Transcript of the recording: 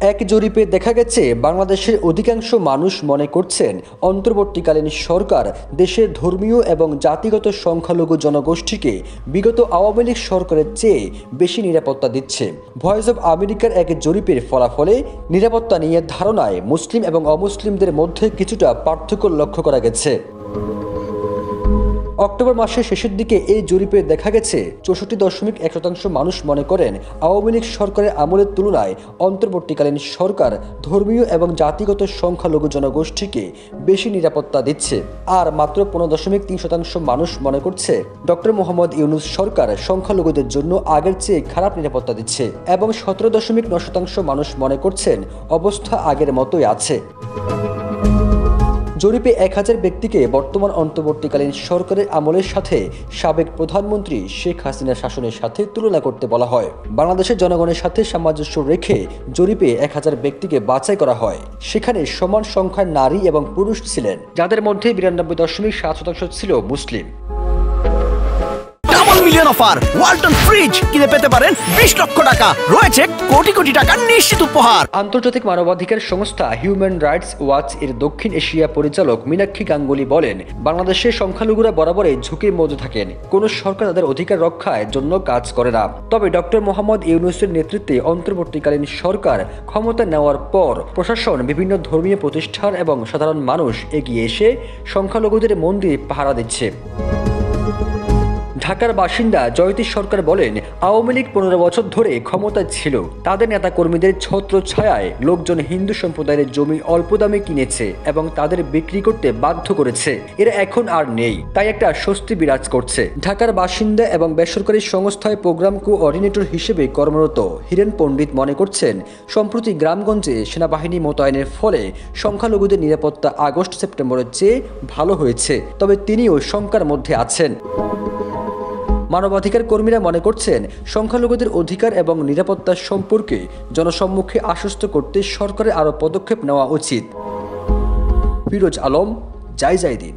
এক জরিপে দেখা গেছে, বাংলাদেশের অধিকাংশ মানুষ মনে করছেন, অন্তর্বর্তীকালীন সরকার দেশের ধর্মীয় এবং জাতিগত সংখ্যালঘু জনগোষ্ঠীকে বিগত আওয়ামী লীগ সরকারের চেয়ে বেশি নিরাপত্তা দিচ্ছে। ভয়েস অব আমেরিকার এক জরিপের ফলাফলে নিরাপত্তা নিয়ে ধারণায় মুসলিম এবং অমুসলিমদের মধ্যে কিছুটা পার্থক্য লক্ষ্য করা গেছে। অক্টোবর মাসের শেষের দিকে এই জরিপে দেখা গেছে, চৌষট্টি দশমিক এক শতাংশ মানুষ মনে করেন আওয়ামী লীগ সরকারের আমলের তুলনায় অন্তর্বর্তীকালীন সরকার ধর্মীয় এবং জাতিগত সংখ্যালঘু জনগোষ্ঠীকে বেশি নিরাপত্তা দিচ্ছে। আর মাত্র পনেরো দশমিক তিন শতাংশ মানুষ মনে করছে, ডক্টর মোহাম্মদ ইউনুস সরকার সংখ্যালঘুদের জন্য আগের চেয়ে খারাপ নিরাপত্তা দিচ্ছে এবং সতেরো দশমিক ন শতাংশ মানুষ মনে করছেন অবস্থা আগের মতোই আছে। জরিপে এক হাজার ব্যক্তিকে বর্তমান অন্তর্বর্তীকালীন সরকারের আমলের সাথে সাবেক প্রধানমন্ত্রী শেখ হাসিনার শাসনের সাথে তুলনা করতে বলা হয়। বাংলাদেশের জনগণের সাথে সামঞ্জস্য রেখে জরিপে এক হাজার ব্যক্তিকে বাছাই করা হয়। সেখানে সমান সংখ্যায় নারী এবং পুরুষ ছিলেন। যাদের মধ্যে বিরানব্বই দশমিক সাত শতাংশ ছিল মুসলিম। মিলিয়ন অফার ওয়ালটন ফ্রিজ কিনে পেতে পারেন বিশ লক্ষ টাকা। রয়েছে কোটি কোটি টাকার নিশ্চিত উপহার। আন্তর্জাতিক মানবাধিকার সংস্থা হিউম্যান রাইটস ওয়াচ এর দক্ষিণ এশিয়া পরিচালক মীনাক্ষী গাঙ্গুলি বলেন বাংলাদেশের সংখ্যালঘুরা বরাবরই ঝুঁকির মধ্যে থাকেন। কোনো সরকার তাদের অধিকার রক্ষার জন্য কাজ করে না। তবে ডক্টর মোহাম্মদ ইউনুসের নেতৃত্বে অন্তর্বর্তীকালীন সরকার ক্ষমতা নেওয়ার পর প্রশাসন বিভিন্ন ধর্মীয় প্রতিষ্ঠান এবং সাধারণ মানুষ এগিয়ে এসে সংখ্যালঘুদের মন্দির পাহারা দিচ্ছে। ঢাকার বাসিন্দা জয়তীশ সরকার বলেন, আওয়ামী লীগ পনেরো বছর ধরে ক্ষমতায় ছিল। তাদের নেতাকর্মীদের ছত্র ছায়ায় লোকজন হিন্দু সম্প্রদায়ের জমি অল্প দামে কিনেছে এবং তাদের বিক্রি করতে বাধ্য করেছে। এরা এখন আর নেই, তাই একটা স্বস্তি বিরাজ করছে। ঢাকার বাসিন্দা এবং বেসরকারি সংস্থায় প্রোগ্রাম কোঅর্ডিনেটর হিসেবে কর্মরত হিরেন পণ্ডিত মনে করছেন, সম্প্রতি গ্রামগঞ্জে সেনাবাহিনী মোতায়েনের ফলে সংখ্যালঘুদের নিরাপত্তা আগস্ট সেপ্টেম্বরের চেয়ে ভালো হয়েছে, তবে তিনিও শঙ্কার মধ্যে আছেন। মানবাধিকার কর্মীরা মনে করছেন, সংখ্যালঘুদের অধিকার এবং নিরাপত্তা সম্পর্কে জনসম্মুখে আশ্বস্ত করতে সরকারের আরও পদক্ষেপ নেওয়া উচিত। ফিরোজ আলম জাইজাইদিন